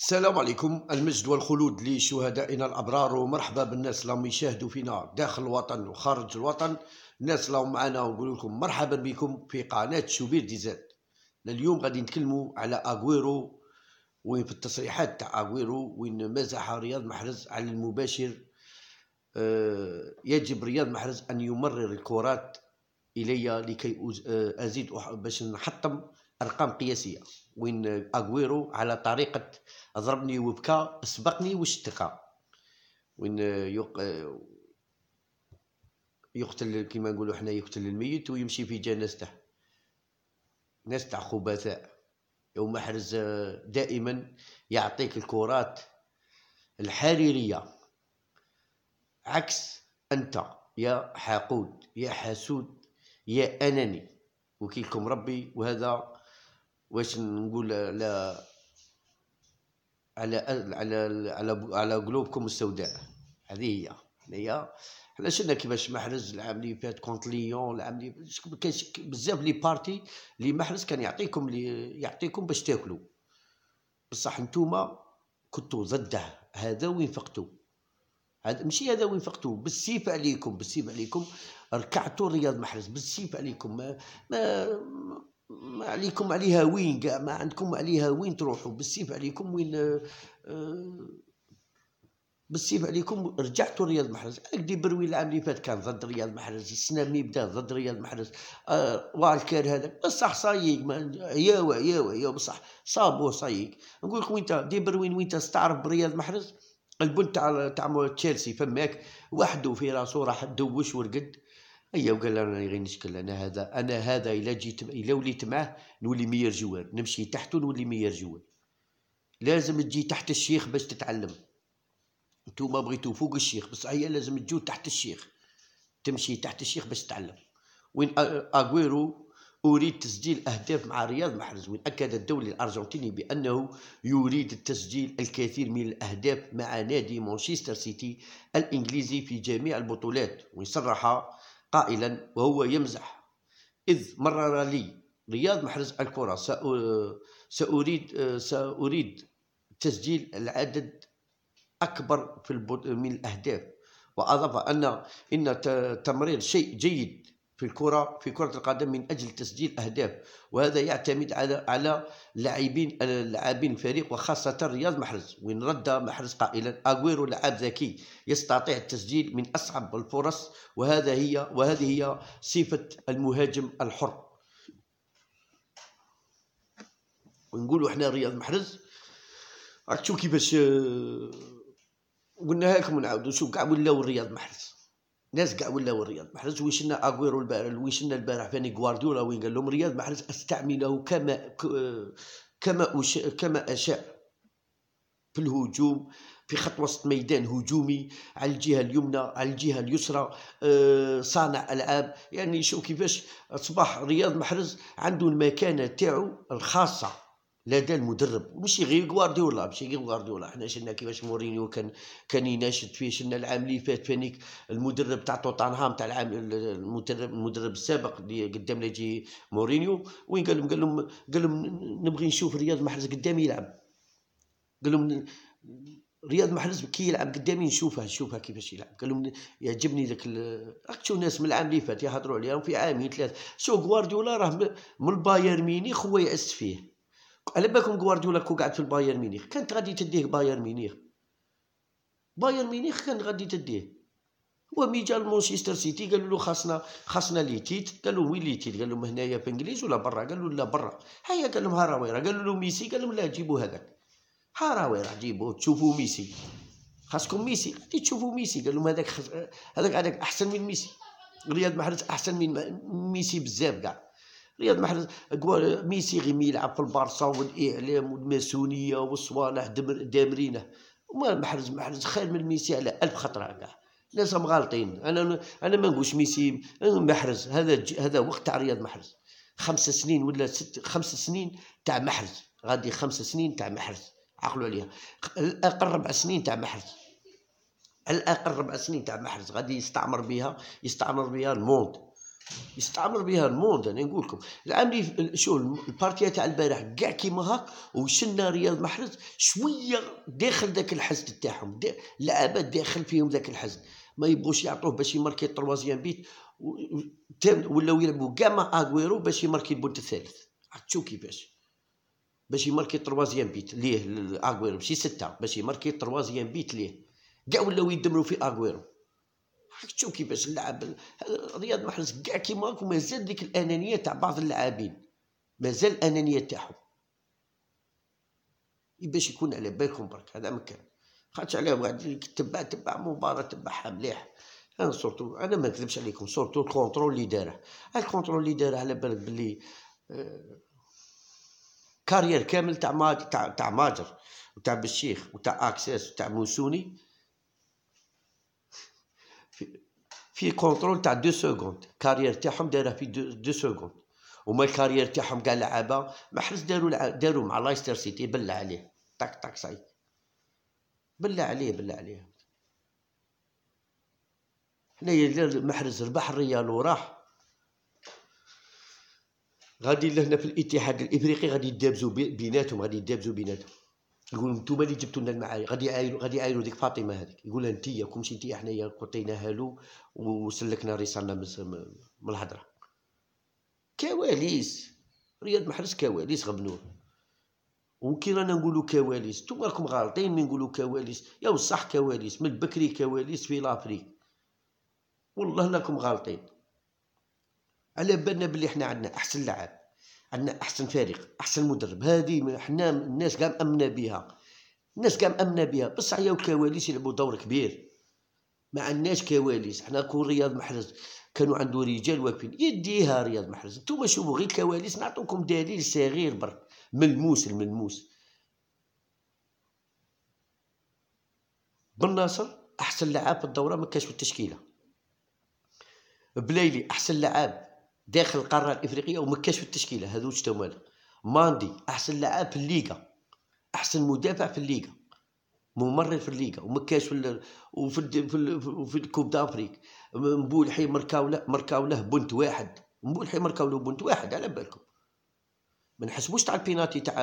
السلام عليكم. المجد والخلود لشهدائنا الأبرار. ومرحبا بالناس اللي يشاهدوا فينا داخل الوطن وخارج الوطن. الناس اللي معنا ونقول لكم مرحبا بكم في قناة شوبير ديزاد اليوم غادي نتكلموا على أغويرو وين في التصريحات تاع أغويرو وين مزح رياض محرز على المباشر. آه، يجب رياض محرز أن يمرر الكرات إلي لكي آه، أزيد باش نحطم أرقام قياسية. وين أغويرو على طريقة ضربني وبكى سبقني واشتكى. وين يق... يقتل كما نقولوا حنا يقتل الميت ويمشي في جنازته ناس تاع خبثاء. يوم محرز دائما يعطيك الكرات الحريرية. عكس أنت يا حقود يا حسود يا أناني. وكيلكم ربي وهذا واش نقول لا على على على على قلوبكم السوداء. هذه هي. هي حنا شفنا كيفاش محرز العام اللي فات contre ليون العام اللي كاين بزاف les parties اللي محرز كان يعطيكم لي يعطيكم باش تاكلوا. بصح نتوما كنتوا ضده هذا وين فقتوا هذا ماشي هذا وين فقتوا بالسيف عليكم بالسيف عليكم ركعتوا رياض محرز بالسيف عليكم ما, ما ما عليكم عليها وين؟ كاع ما عندكم عليها وين تروحوا؟ بالسيف عليكم وين آه بالسيف عليكم. رجعتوا رياض محرز اكدي بروي العام اللي فات كان ضد رياض محرز السنة مي بدا ضد رياض محرز آه والكار هذاك بصح صايق عياو عياو عياو بصح. صابوه صايق. نقول لك وين دي بروين وين؟ تستعرف برياض محرز البنت تاع تاع تشيلسي فماك وحده في راسو راح دوش ورقد. ايا وقال أنا غير نشكل أنا هذا أنا هذا إلا جيت إلا وليت معاه نولي مير جوار نمشي تحته نولي مير جوار لازم تجي تحت الشيخ باش تتعلم. نتوما بغيتو فوق الشيخ بصح هي لازم تجو تحت الشيخ. تمشي تحت الشيخ باش تتعلم. وين أغويرو أريد تسجيل أهداف مع رياض محرز وين أكد الدولي الأرجنتيني بأنه يريد التسجيل الكثير من الأهداف مع نادي مانشستر سيتي الإنجليزي في جميع البطولات. وين صرح قائلا وهو يمزح. إذ مرر لي رياض محرز الكرة سأريد سأريد تسجيل العدد أكبر في من الأهداف وأضاف أن إن تمرير شيء جيد في الكرة في كرة القدم من أجل تسجيل أهداف. وهذا يعتمد على على لاعبين لاعبين الفريق وخاصة رياض محرز. وين رد محرز قائلا أغويرو لاعب ذكي يستطيع التسجيل من أصعب الفرص. وهذا هي وهذه هي صفة المهاجم الحر. ونقولوا إحنا رياض محرز. تشوف كيفاش آه، قلناها لكم ونعاودوا. شوف كاع ولاو رياض محرز. ناس كاع ولاو رياض محرز ويشنا أغويرو البارح ويشنا البارح فاني غوارديولا وين؟ قال لهم رياض محرز أستعمله كما كما كما أشاء. في الهجوم في خط وسط ميدان هجومي على الجهة اليمنى على الجهة اليسرى آه، صانع ألعاب. يعني شوف كيفاش أصبح رياض محرز عنده المكانة تاعو الخاصة. لدى المدرب. ماشي غير غوارديولا ماشي غير غوارديولا. حنا شفنا كيفاش مورينيو كان كان يناشد فيه. شفنا العام اللي فات فانيك المدرب تاع توتنهام تاع العام المدرب المدرب السابق اللي قدام يجي مورينيو. وين قال لهم؟ قال لهم قال لهم نبغي نشوف رياض محرز قدامي يلعب. قال لهم رياض محرز كي يلعب قدامي نشوفه نشوفه كيفاش يلعب. قال لهم يعجبني ذاك راك تشوف ناس من العام اللي فات يهضروا عليهم في عامين ثلاثة شو غوارديولا راه من البايرن ميونخ هو يأس فيه. على بالكم غوارديولا كو قاعد في البايرن ميونخ كانت غادي تديه بايرن ميونخ بايرن ميونخ كانت غادي تديه. هو مي جا لمانشستر سيتي قالوا له خاصنا خاصنا لي تيت قال لهم وين لي تيت قال لهم هنايا في إنجليز ولا برا؟ قالوا لا برا. هيا قال لهم هاراويرا قالوا له ميسي؟ قال لهم لا جيبوا هذاك. هاراويرا جيبوا تشوفوا ميسي. خاصكم ميسي. غادي تشوفوا ميسي. قال لهم هذاك هذاك هذاك أحسن من ميسي. رياض محرز أحسن من ميسي بزاف كاع رياض محرز ميسي غير يلعب في البارسا والإعلام والماسونية والصوالح دامرينه. وما محرز محرز خير من ميسي على ألف خطرة كاع. ناس غالطين أنا أنا ما نقولش ميسي محرز. هذا هذا وقت تاع رياض محرز. خمس سنين ولا ست خمس سنين تاع محرز. غادي خمس سنين تاع محرز. عقلوا عليها. الأقل ربع سنين تاع محرز. الأقل ربع سنين تاع محرز. غادي يستعمر بها يستعمر بها ال monde. يستعمر بها ال monde أنا نقول لكم. العام شو البارتية تاع البارح كاع كيما هاك وشنا رياض محرز شوية داخل ذاك الحزن تاعهم. لعبات داخل فيهم ذاك الحزن. ما يبغوش يعطوه باش يماركي ال troisième but ولاو يلعبوا كاع مع أغويرو باش يماركي ال but الثالث. تشوف كيفاش؟ باش يماركي ال troisième but. ليه؟ أغويرو ماشي ستة باش يماركي ال troisième but ليه؟ كاع ولاو يدمروا في أغويرو. تشوف كيفاش اللعب رياض محرز كاع كيما راكم مازال ديك الأنانية تاع بعض اللاعبين مازال الأنانية تاعهم. باش يكون على بالكم برك هذا مكان خاطر عليه واحد تبع تبع مباراة تبعها مليح. أنا surtout أنا ما نكذبش عليكم surtout ال contrôle اللي داره. ال contrôle اللي داره على بالك بلي آه كارير كامل تاع ماجر تاع ماجر وتاع بالشيخ وتاع اكسس وتاع موسوني في, في كونترول تاع دو سكوند. كارير تاعهم دايره في دو, سكوند. وما الكارير تاعهم كاع لعابة محرز داروا داروا مع لايستر سيتي بلع عليه. تاك تاك ساي بلع عليه بلع عليه. حنايا محرز ربح الريال وراح. غادي لهنا في الاتحاد الإفريقي غادي يدابزوا بيناتهم غادي يدابزوا بيناتهم. يقول نتوما اللي جبتوا لنا المعاي غادي يعايروا غادي يعايروا ديك فاطمة هذيك. يقول لها انت كومشي انت حنايا قطيناها له وسلكنا رسالنا من الهضرة. كواليس. رياض محرز كواليس غبنور وكي رانا نقولوا كواليس نتوما راكم غالطين من نقولوا كواليس. يا صح كواليس من بكري كواليس في لافريك والله راكم غالطين. على بالنا بلي حنا عندنا أحسن لاعب. عندنا أحسن فريق أحسن مدرب. هذه حنا الناس كاع مامنه بها. الناس كاع مامنه بها. بصح يا الكواليس يلعبوا دور كبير. ما عندناش كواليس. حنا كون رياض محرز. كانوا عنده رجال واقفين. يديها رياض محرز. نتوما شوفوا غير الكواليس نعطوكم دليل صغير برك. ملموس الملموس. بن ناصر أحسن لاعب في الدورة ما كانش في التشكيلة. بلايلي أحسن لاعب. داخل القارة الإفريقية وما كانش في التشكيلة هذو تمالا ماندي أحسن لاعب في الليغا أحسن مدافع في الليغا ممرر في الليغا وما كانش في وفي في, في ال coupe d'Afrique. مبولحي مركاو له مركاو له but واحد مبولحي مركاو له but واحد على بالكم. ما نحسبوش تاع البيناتي تاع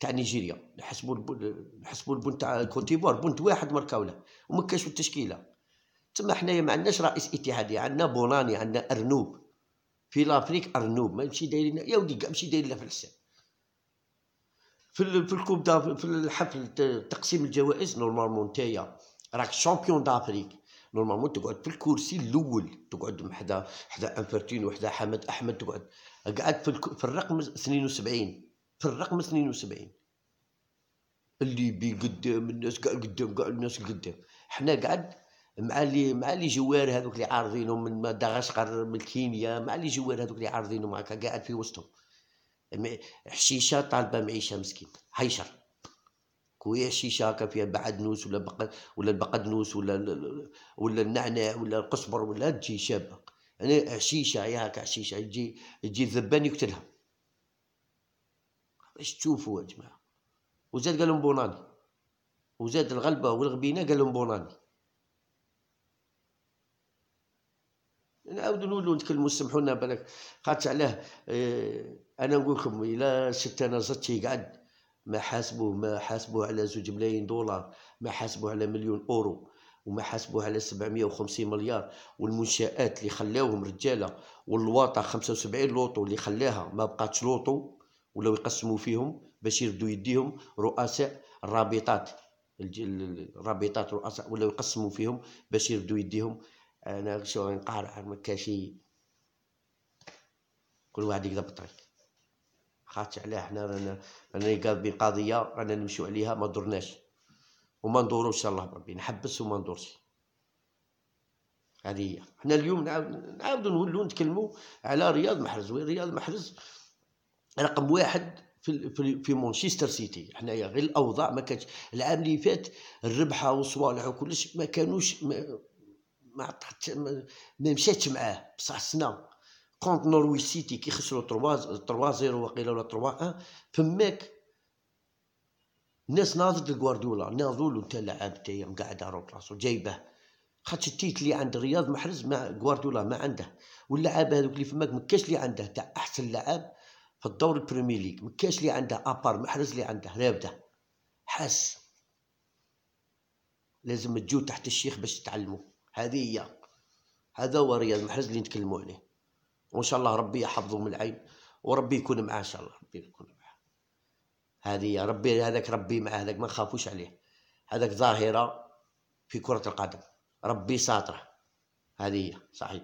تاع نيجيريا نحسبوا نحسبوا البنت تاع كوتيفوار بنت واحد مركاو له وما كانش في التشكيلة. تما حنايا ما عندناش رئيس اتحاديه عندنا بوناني عندنا أرنوب. في لافريك أرنوب ماشي دايرين يا ودي كاع ماشي دايرين في الحساب. في في الكوب دا في الحفل تقسيم الجوائز نورمالمون نتايا راك شامبيون دافريك. نورمالمون تقعد في الكرسي الأول تقعد حدا حدا انفرتين وحدا حمد أحمد تقعد. قعد في, في الرقم 72 في الرقم 72 اللي بي قدام الناس قاع قدام قاع الناس قدام. حنا قعد مع اللي مع اللي جوار هذوك اللي عارضينهم من مدغشقر من كينيا مع اللي جوار هذوك اللي عارضينهم هكا قاعد في وسطهم. حشيشة طالبة معيشة مسكين هيشر كويا حشيشة هكا فيها بعدنوس ولا بق ولا البقدنوس ولا ولا النعناع ولا القزبر ولا تجي شابة. يعني حشيشة يا هكا حشيشة يجي يجي الذبان يقتلها. باش تشوفوا يا جماعة؟ وزاد قال لهم بوناني. وزاد الغلبة والغبينة قال لهم بوناني. نعاودو نولو نتكلمو سمحوا لنا بالك. خاطر علاه آه أنا نقول لكم إلا شفت أنا زدتي قعد ما حاسبوه ما حاسبوه على زوج ملايين دولار ما حاسبوه على مليون أورو وما حاسبوه على 750 مليار. والمنشآت اللي خلاوهم رجالة واللواطة 75 لوطو اللي خلاها ما بقاتش لوطو ولاو يقسموا فيهم باش يردوا يديهم رؤساء الرابطات الرابطات رؤساء ولاو يقسموا فيهم باش يردوا يديهم. أنا شو نقارع ما كاشي كل واحد يقدر بطريق خاطر علاه حنا رانا رانا قاضبين قضية رانا نمشيو عليها ما درناش وما ندوروش إن شاء الله بربي نحبس وما ندورش. هذه هي. حنا اليوم نعاود نعاودو نولو نتكلمو على رياض محرز. رياض محرز رقم واحد في في, في مانشستر سيتي. حنايا غير الأوضاع ما كانتش. العام اللي فات الربحة والصوالح وكلش ما كانوش ما ما ما مشاتش معاه بصح السنة contre نورويش سيتي كي خسروا 3 3 0 وقيله ولا 3 1 فماك الناس ناضت لغوارديولا. ناضوا له انت لاعب تاعي مقعد على راسو جايبه. خاطش التيت اللي عند رياض محرز مع غوارديولا ما عنده. واللعابه هذوك اللي فماك ما كاش اللي عنده تاع أحسن لاعب في الدور البريمير ليغ. ما كاش اللي عنده ابار محرز اللي عنده رابده حاس. لازم تجو تحت الشيخ باش تتعلموا هذه هي. هذا هو رياض محرز اللي نتكلموا عليه. وإن شاء الله ربي يحفظه من العين وربي يكون معاه إن شاء الله. ربي يكون معاه. هذه ربي هذاك ربي معاه هذاك ما نخافوش عليه. هذاك ظاهرة في كرة القدم. ربي ساطره. هذه هي. صحيح.